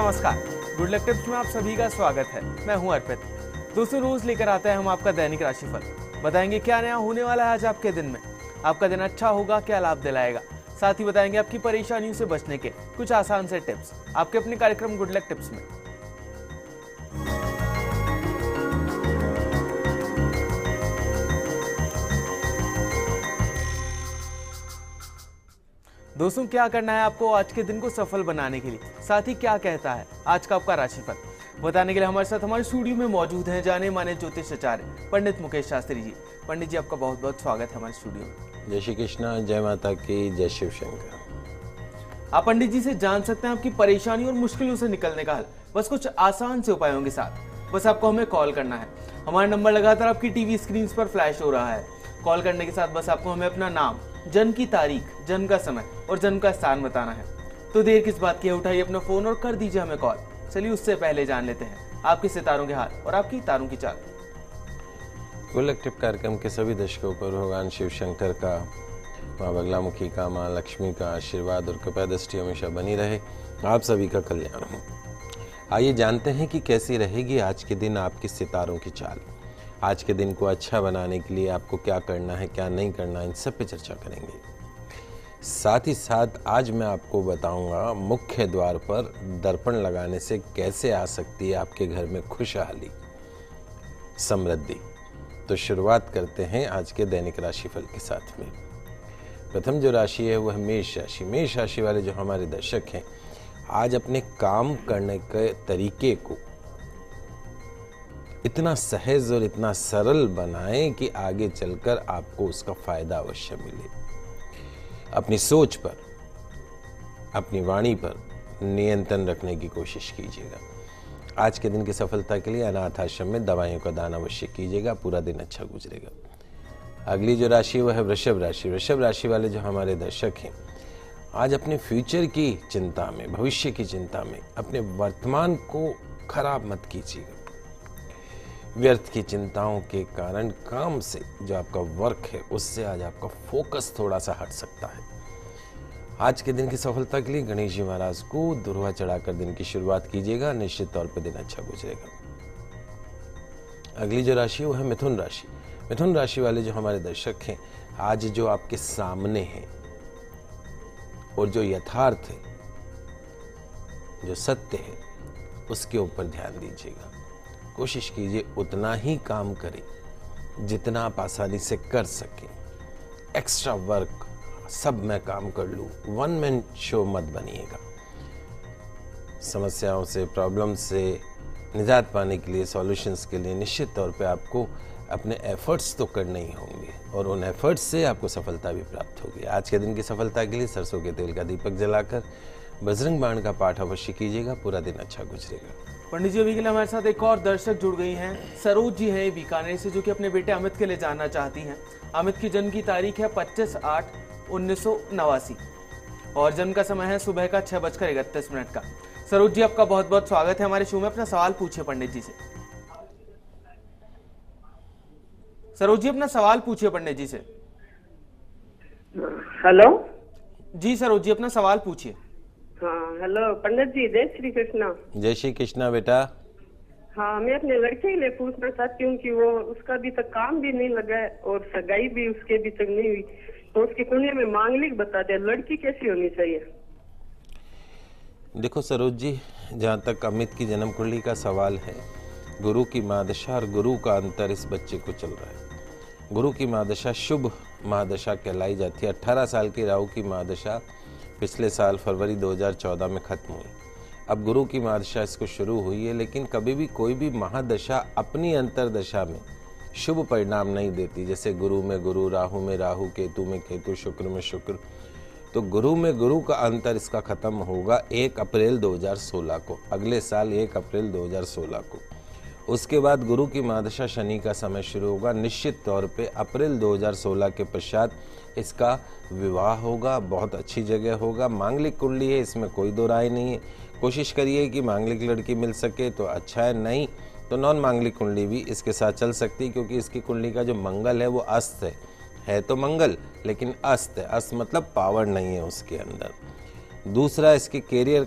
नमस्कार। Good luck tips में आप सभी का स्वागत है। मैं हूँ अर्पित। दोस्तों रोज लेकर आते हैं हम आपका दैनिक राशिफल। बताएँगे क्या नया होने वाला है आज आपके दिन में? आपका दिन अच्छा होगा, क्या लाभ दिलाएगा? साथ ही बताएँगे आपकी परेशानियों से बचने के कुछ आसान से टिप्स आपके अपने कार्यक्रम गुड लक टिप्स में। दोस्तों, क्या करना है आपको आज के दिन को सफल बनाने के लिए? साथ ही क्या कहता है? आज का आपका राशिफल। बताने के लिए हमारे साथ हमारे स्टूडियो में मौजूद हैं जाने माने ज्योतिष आचार्य पंडित मुकेश शास्त्री जी। पंडित जी आपका बहुत बहुत स्वागत है हमारे स्टूडियो में। जय श्री कृष्णा जय माता की जय शिव शंकर। आप पंडित जी से जान सकते हैं आपकी परेशानी और मुश्किलों से निकलने का हल। बस कुछ आसान से उपायों के साथ। बस आपको हमें कॉल करना है। हमारा नंबर लगातार आपकी टीवी स्क्रीन पर फ्लैश हो रहा है। कॉल करने के साथ बस आपको हमें अपना नाम जन्म की तारीख जन्म का समय और जन्म का स्थान बताना है। तो देर किस बात की है? उठाइए अपना फ़ोन और कर दीजिए हमें कॉल। चलिए उससे पहले जान लेते हैं। आपके सितारों के हाल और आपकी तारों की चाल। गोलक टिप कार्यक्रम के सभी दर्शकों पर भगवान शिव शंकर का, माँ बगलामुखी का, माँ लक्ष्मी का आशीर्वाद और कृपा दृष्टि हमेशा बनी रहे। आप सभी का कल्याण हो। आइए जानते हैं कि कैसी रहेगी आज के दिन आपके सितारों की चाल। आज के दिन को अच्छा बनाने के लिए आपको क्या करना है, क्या नहीं करना इन सब पे चर्चा करेंगे। साथ ही साथ आज मैं आपको बताऊँगा मुख्य द्वार पर दर्पण लगाने से कैसे आ सकती है आपके घर में खुशहाली, समृद्धि। तो शुरुआत करते हैं आज के दैनिक राशिफल के साथ में। प्रथम जो राशि है वह मेष राशि। मेष राशि वाले जो हमारे दर्शक हैं, आज अपने काम करने के तरीके को इतना सहज और इतना सरल बनाएँ कि आगे चलकर आपको उसका फ़ायदा अवश्य मिले। अपनी सोच पर, अपनी वाणी पर नियंत्रण रखने की कोशिश कीजिएगा। आज के दिन की सफलता के लिए अनाथ आश्रम में दवाइयों का दान अवश्य कीजिएगा, पूरा दिन अच्छा गुजरेगा। अगली जो राशि वह है वृषभ राशि। वृषभ राशि वाले जो हमारे दर्शक हैं, आज अपने फ्यूचर की चिंता में, भविष्य की चिंता में, अपने वर्तमान को खराब मत कीजिएगा। व्यर्थ की चिंताओं के कारण काम से जो आपका वर्क है, उससे आज आपका फोकस थोड़ा सा हट सकता है। आज के दिन की सफलता के लिए गणेश जी महाराज को दुर्वा चढ़ाकर दिन की शुरुआत कीजिएगा, निश्चित तौर पर दिन अच्छा गुजरेगा। अगली जो राशि वो है मिथुन राशि। मिथुन राशि वाले जो हमारे दर्शक हैं, आज जो आपके सामने हैं, और जो यथार्थ है, जो सत्य है, उसके ऊपर ध्यान दीजिएगा। कोशिश कीजिए उतना ही काम करें, जितना आप आसानी से कर सकें। एक्स्ट्रा वर्क सब मैं काम कर लूँ। वन मैन शो मत बनिएगा। समस्याओं से प्रॉब्लम से निजात पाने के लिए सॉल्यूशंस के लिए निश्चित तौर पे आपको अपने एफर्ट्स तो करने ही होंगे, और उन एफर्ट्स से आपको सफलता भी प्राप्त होगी। आज के दिन की सफलता के लिए सरसों के तेल का दीपक जलाकर बजरंग बाण का पाठ अवश्य कीजिएगा पूरा दिन अच्छा गुजरेगा। पंडित जी अभी के लिए हमारे साथ एक और दर्शक जुड़ गई हैं। सरोज जी है बीकानेर से जो कि अपने बेटे अमित के लिए जानना चाहती हैं। अमित की जन्म की तारीख है पच्चीस आठ उन्नीस और जन्म का समय है सुबह का छह बजकर इकतीस मिनट का। सरोज जी आपका बहुत बहुत स्वागत है हमारे शो में। अपना सवाल पूछिए पंडित जी से। सरोज जी अपना सवाल पूछिए पंडित जी से। हेलो? जी सरोज जी अपना सवाल पूछिए। हाँ हेलो पंडित जी जय श्री कृष्णा जय श्री कृष्णा बेटा हाँ मैं अपने लड़के के लिए पूछना चाहती हूँ कि वो उसका अभी तक काम भी नहीं लगा है और सगाई भी उसके अभी तक नहीं हुई तो उसकी कुंडली में मांगलिक बता दे लड़की कैसी होनी चाहिए देखो सरोज जी जहाँ तक अमित की जन्म कुंडली का सवाल है गुरु की मादशा और गुरु का अंतर इस बच्चे को चल रहा है। गुरु की महादशा शुभ महादशा कहलाई जाती है। अट्ठारह साल की राहु की महादशा पिछले साल फरवरी 2014 में ख़त्म हुई। अब गुरु की महादशा इसको शुरू हुई है, लेकिन कभी भी कोई भी महादशा अपनी अंतरदशा में शुभ परिणाम नहीं देती। जैसे गुरु में गुरु, राहु में राहु, केतु में केतु, शुक्र में शुक्र। तो गुरु में गुरु का अंतर इसका खत्म होगा एक अप्रैल 2016 को, अगले साल एक अप्रैल 2016 को। उसके बाद गुरु की महादशा शनि का समय शुरू होगा। निश्चित तौर पे अप्रैल 2016 के पश्चात इसका विवाह होगा, बहुत अच्छी जगह होगा। मांगलिक कुंडली है, इसमें कोई दो राय नहीं है। कोशिश करिए कि मांगलिक लड़की मिल सके तो अच्छा है, नहीं तो नॉन मांगलिक कुंडली भी इसके साथ चल सकती है, क्योंकि इसकी कुंडली का जो मंगल है, वो अस्त है। है तो मंगल, लेकिन अस्त है। अस्त मतलब पावर नहीं है उसके अंदर। दूसरा, इसके कैरियर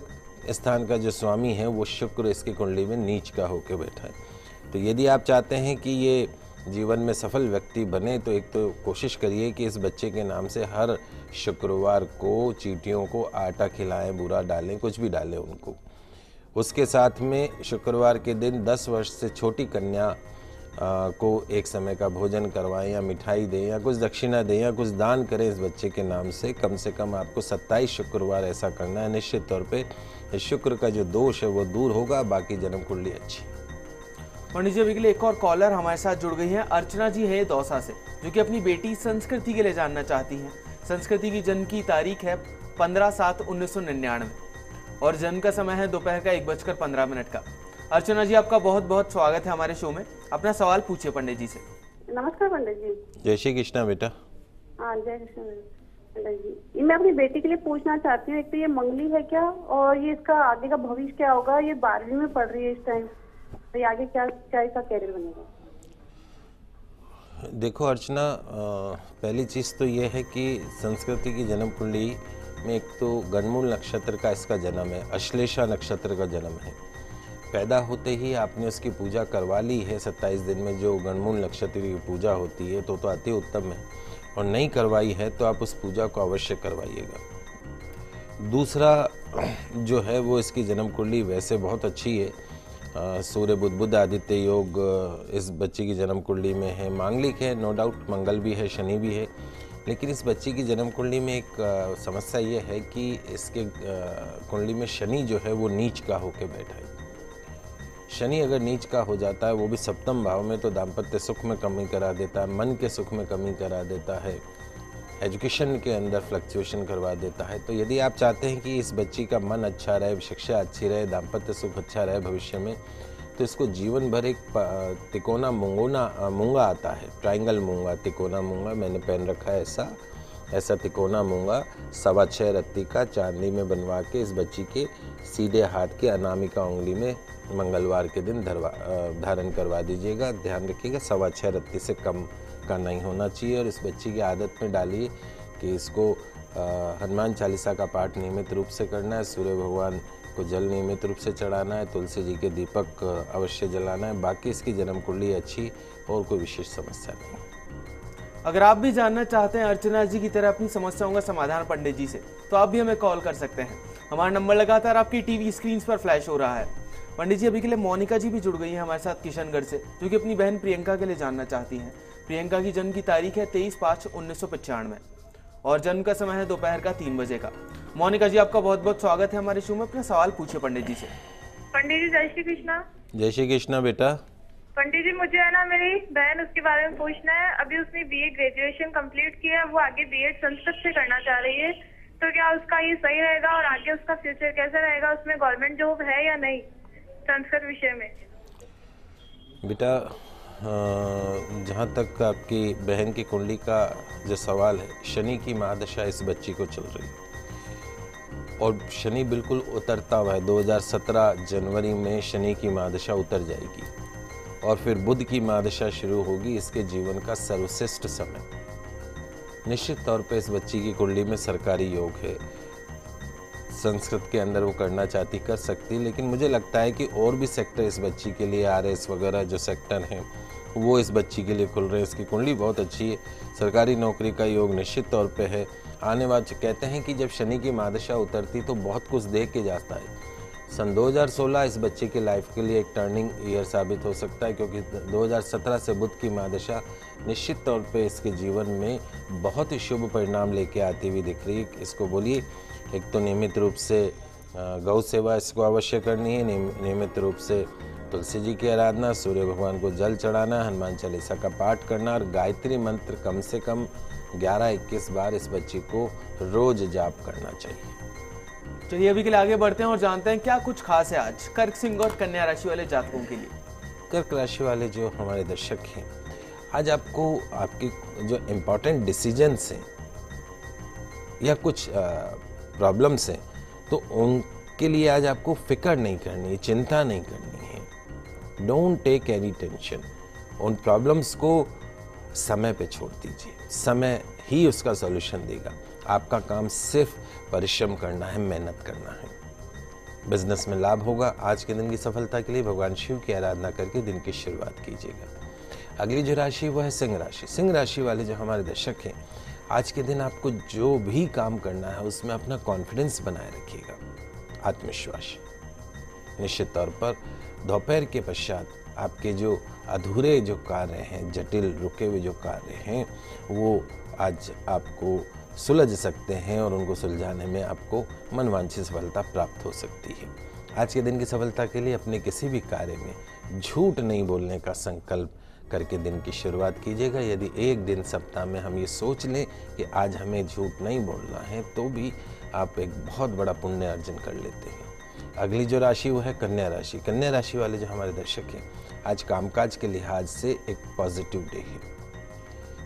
स्थान का जो स्वामी है, वो शुक्र इसकी कुंडली में नीच का होकर बैठा है। तो यदि आप चाहते हैं कि ये जीवन में सफल व्यक्ति बने तो एक तो कोशिश करिए कि इस बच्चे के नाम से हर शुक्रवार को चीटियों को आटा खिलाएँ, बुरा डालें, कुछ भी डालें उनको। उसके साथ में शुक्रवार के दिन 10 वर्ष से छोटी कन्या को एक समय का भोजन करवाएँ या मिठाई दें या कुछ दक्षिणा दें या कुछ दान करें इस बच्चे के नाम से, कम से कम आपको 27 शुक्रवार ऐसा करना है। निश्चित तौर पे शुक्र का जो दोष है वो दूर होगा, बाकी जन्म कुंडली अच्छी। पंडित जी अभी के लिए एक और कॉलर हमारे साथ जुड़ गई हैं अर्चना जी है दौसा से जो कि अपनी बेटी संस्कृति के लिए जानना चाहती हैं। संस्कृति की जन्म की तारीख है पंद्रह सात उन्नीस सौ निन्यानवे और जन्म का समय है दोपहर का एक बजकर पंद्रह मिनट का। अर्चना जी आपका बहुत बहुत स्वागत है हमारे शो में। अपना सवाल पूछिए पंडित जी से। नमस्कार पंडित जी। जय श्री कृष्णा बेटा। हाँ जय कृष्ण पंडित जी। मैं अपनी बेटी के लिए पूछना चाहती हूँ एक तो ये मंगली है क्या? और ये इसका आगे का भविष्य क्या होगा? ये बारहवीं में पढ़ रही है इस टाइम तो आगे क्या कैरियर बनेगा? देखो, अर्चना पहली चीज़ तो ये है कि संस्कृति की जन्म कुंडली में एक तो गणमूल नक्षत्र का इसका जन्म है, अश्लेषा नक्षत्र का जन्म है। पैदा होते ही आपने उसकी पूजा करवा ली है, सत्ताईस दिन में जो गणमूल नक्षत्र की पूजा होती है तो तो अति उत्तम है। और नहीं करवाई है तो आप उस पूजा को अवश्य करवाइएगा। दूसरा, जो है वो इसकी जन्म कुंडली वैसे बहुत अच्छी है सूर्य बुद्ध बुद्ध आदित्य योग इस बच्चे की जन्म कुंडली में है। मांगलिक है नो डाउट मंगल भी है, शनि भी है। लेकिन इस बच्चे की जन्म कुंडली में एक समस्या ये है कि इसके कुंडली में शनि जो है वो नीच का होके बैठा है। शनि अगर नीच का हो जाता है, वो भी सप्तम भाव में तो दाम्पत्य सुख में कमी करा देता है, मन के सुख में कमी करा देता है। एजुकेशन के अंदर फ्लक्चुएशन करवा देता है। तो यदि आप चाहते हैं कि इस बच्ची का मन अच्छा रहे, शिक्षा अच्छी रहे, दाम्पत्य सुख अच्छा रहे भविष्य में तो इसको जीवन भर एक तिकोना मुंगोना, मूँगा आता है। ट्राइंगल मूँगा, तिकोना मूँगा, मैंने पहन रखा है ऐसा। ऐसा तिकोना मूँगा, सवा छः रत्ती का चांदी में बनवा के इस बच्ची के सीधे हाथ के अनामिका उंगली में मंगलवार के दिन धरवा धारण करवा दीजिएगा। ध्यान रखिएगा, सवा छः रत्ती से कम का नहीं होना चाहिए और इस बच्ची की आदत में डालिए कि इसको हनुमान चालीसा का पाठ नियमित रूप से करना है, सूर्य भगवान को जल नियमित रूप से चढ़ाना है, तुलसी जी के दीपक अवश्य जलाना है। बाकी इसकी जन्म कुंडली अच्छी और कोई विशेष समस्या नहीं अगर आप भी जानना चाहते हैं अर्चना जी की तरह अपनी समस्याओं का समाधान पंडित जी से तो आप भी हमें कॉल कर सकते हैं। हमारा नंबर लगातार आपकी टीवी स्क्रीन पर फ्लैश हो रहा है। पंडित जी, अभी के लिए मोनिका जी भी जुड़ गई हैं हमारे साथ किशनगढ़ से, जो कि अपनी बहन प्रियंका के लिए जानना चाहती हैं। प्रियंका की जन्म की तारीख है तेईस पाँच उन्नीस सौ पचानवे। और जन्म का समय है दोपहर का तीन बजे का। मोनिका जी आपका बहुत बहुत स्वागत है हमारे शो में। अपना सवाल पूछिए पंडित जी से। पंडित जी जय श्री कृष्णा। जय श्री कृष्णा बेटा। पंडित जी मुझे है ना मेरी बहन उसके बारे में पूछना है। अभी उसने बीए ग्रेजुएशन कंप्लीट किया है वो आगे बीएड संस्कृत से करना चाह रही है। तो क्या उसका ये सही रहेगा और आगे उसका फ्यूचर कैसा रहेगा? उसमें गवर्नमेंट जॉब है या नहीं? संस्कृत विषय में। बेटा जहाँ तक आपकी बहन की कुंडली का जो सवाल है, शनि की महादशा इस बच्ची को चल रही है। और शनि बिल्कुल उतरता हुआ है। 2017 जनवरी में शनि की महादशा उतर जाएगी। और फिर बुद्ध की महादशा शुरू होगी इसके जीवन का सर्वश्रेष्ठ समय। निश्चित तौर पे इस बच्ची की कुंडली में सरकारी योग है। संस्कृत के अंदर वो करना चाहती, कर सकती, लेकिन मुझे लगता है कि और भी सेक्टर इस बच्ची के लिए आर वगैरह जो सेक्टर हैं वो इस बच्ची के लिए खुल रहे हैं। इसकी कुंडली बहुत अच्छी है। सरकारी नौकरी का योग निश्चित तौर पे है। आने वाले कहते हैं कि जब शनि की मादशा उतरती तो बहुत कुछ देख के जाता है। सन 2016 इस बच्चे की लाइफ के लिए एक टर्निंग ईयर साबित हो सकता है क्योंकि 2017 से बुद्ध की मादशा निश्चित तौर पे इसके जीवन में बहुत ही शुभ परिणाम लेके आती हुई दिख रही है। इसको बोलिए, एक तो नियमित रूप से गौ सेवा इसको अवश्य करनी है। नियमित रूप से तुलसी जी की आराधना सूर्य भगवान को जल चढ़ाना हनुमान चालीसा का पाठ करना और गायत्री मंत्र कम से कम 11-21 बार इस बच्ची को रोज जाप करना चाहिए। चलिए अभी के लिए आगे बढ़ते हैं और जानते हैं क्या कुछ खास है आज कर्क सिंह और कन्या राशि वाले जातकों के लिए। कर्क राशि वाले जो हमारे दर्शक हैं आज आपको आपकी जो इम्पोर्टेंट डिसीजंस हैं या कुछ प्रॉब्लम्स हैं तो उनके लिए आज आपको फ़िक्र नहीं करनी चिंता नहीं करनी। डोंट टेक एनी टेंशन उन प्रॉब्लम्स को समय पे छोड़ दीजिए। समय ही उसका सॉल्यूशन देगा। आपका काम सिर्फ़ परिश्रम करना है, मेहनत करना है। बिज़नेस में लाभ होगा। आज के दिन की सफलता के लिए भगवान शिव की आराधना करके दिन की शुरुआत कीजिएगा। अगली जो राशि, वो है सिंह राशि। सिंह राशि वाले जो हमारे दर्शक हैं, आज के दिन आपको जो भी काम करना है, उसमें अपना कॉन्फिडेंस बनाए रखिएगा। आत्मविश्वास। निश्चित तौर पर दोपहर के पश्चात आपके जो अधूरे जो कार्य हैं, जटिल रुके हुए जो कार्य हैं, वो आज आपको सुलझ सकते हैं और उनको सुलझाने में आपको मनवांछित सफलता प्राप्त हो सकती है। आज के दिन की सफलता के लिए अपने किसी भी कार्य में झूठ नहीं बोलने का संकल्प करके दिन की शुरुआत कीजिएगा। यदि एक दिन सप्ताह में हम ये सोच लें कि आज हमें झूठ नहीं बोलना है तो भी आप एक बहुत बड़ा पुण्य अर्जन कर लेते हैं। अगली जो राशि, वो है कन्या राशि। कन्या राशि वाले जो हमारे दर्शक हैं, आज कामकाज के लिहाज से एक पॉजिटिव डे है।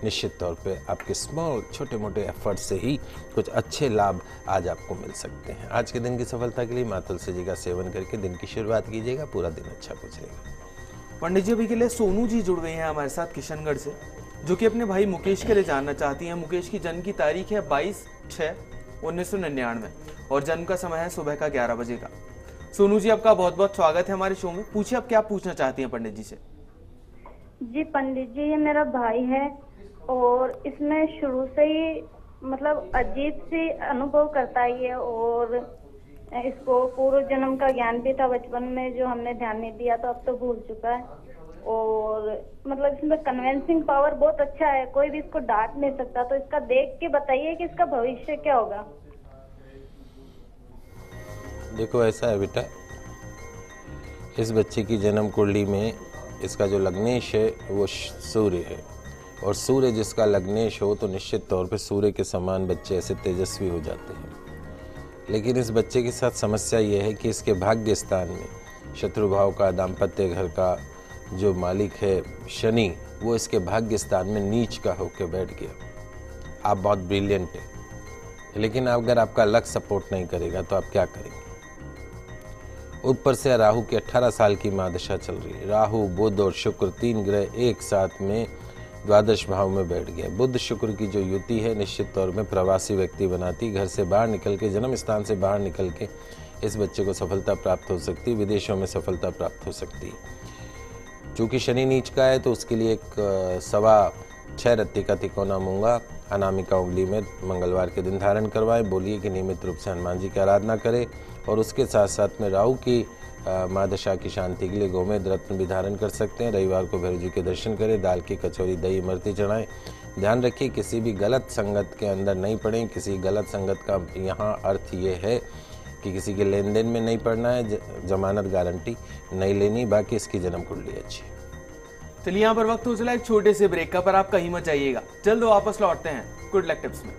निश्चित तौर पे आपके स्मॉल छोटे मोटे एफर्ट से ही कुछ अच्छे लाभ आज आपको मिल सकते हैं। आज के दिन की सफलता के लिए माँ तुलसी जी का सेवन करके दिन की शुरुआत कीजिएगा, पूरा दिन अच्छा गुजरेगा पंडित जी, अभी के लिए सोनू जी जुड़ गए हैं हमारे साथ किशनगढ़ से, जो कि अपने भाई मुकेश के लिए जानना चाहती हैं। मुकेश की जन्म की तारीख है बाईस छः उन्नीस और जन्म का समय है सुबह का ग्यारह बजे का। सोनू जी, आपका बहुत बहुत स्वागत है हमारे शो में। पूछिए, आप क्या पूछना चाहती हैं पंडित जी से? जी, पंडित जी, ये मेरा भाई है और इसमें शुरू से ही मतलब अजीब सी अनुभव करता ही है और इसको पूर्व जन्म का ज्ञान भी था बचपन में, जो हमने ध्यान नहीं दिया तो अब तो भूल चुका है। और मतलब इसमें कन्वेंसिंग पावर बहुत अच्छा है, कोई भी इसको डांट नहीं सकता। तो इसका देख के बताइए कि इसका भविष्य क्या होगा। देखो, ऐसा है बेटा। इस बच्चे की जन्म कुंडली में इसका जो लग्नेश है, वो सूर्य है। और सूर्य जिसका लग्नेश हो तो निश्चित तौर पे सूर्य के समान बच्चे ऐसे तेजस्वी हो जाते हैं। लेकिन इस बच्चे के साथ समस्या ये है कि इसके भाग्य स्थान में शत्रु भाव का, दाम्पत्य घर का जो मालिक है, शनि, वो इसके भाग्य स्थान में नीच का होकर बैठ गया। आप बहुत ब्रिलियंट हैं। लेकिन अगर आपका लक सपोर्ट नहीं करेगा तो आप क्या करेंगे? ऊपर से राहु की 18 साल की महादशा चल रही है। राहु, बुध और शुक्र तीन ग्रह एक साथ में द्वादश भाव में बैठ गए बुद्ध शुक्र की जो युति है, निश्चित तौर में प्रवासी व्यक्ति बनाती, घर से बाहर निकल के, जन्म स्थान से बाहर निकल के इस बच्चे को सफलता प्राप्त हो सकती, विदेशों में सफलता प्राप्त हो सकती। चूँकि शनि नीच का है तो उसके लिए एक सवा छः रत्ती का तिकोना मूँगा, अनामिका उंगली में मंगलवार के दिन धारण करवाएँ, बोलिए कि नियमित रूप से हनुमान जी की आराधना करें। और उसके साथ साथ में राहु की मादशा की शांति के लिए गोमेद रत्न भी धारण कर सकते हैं। रविवार को भैरव जी के दर्शन करें, दाल की कचौरी, दही, इमरती चढ़ाएँ। ध्यान रखिए, किसी भी गलत संगत के अंदर नहीं पड़ें। किसी गलत संगत का यहाँ अर्थ ये है कि किसी के लेन देन में नहीं पड़ना है जमानत गारंटी नहीं लेनी, बाकी इसकी जन्म कुंडली अच्छी चलिए, यहाँ पर वक्त हो चला एक छोटे से ब्रेक का, पर आप कहीं मत जाइएगा। जल्द वापस लौटते हैं, गुड लक टिप्स में।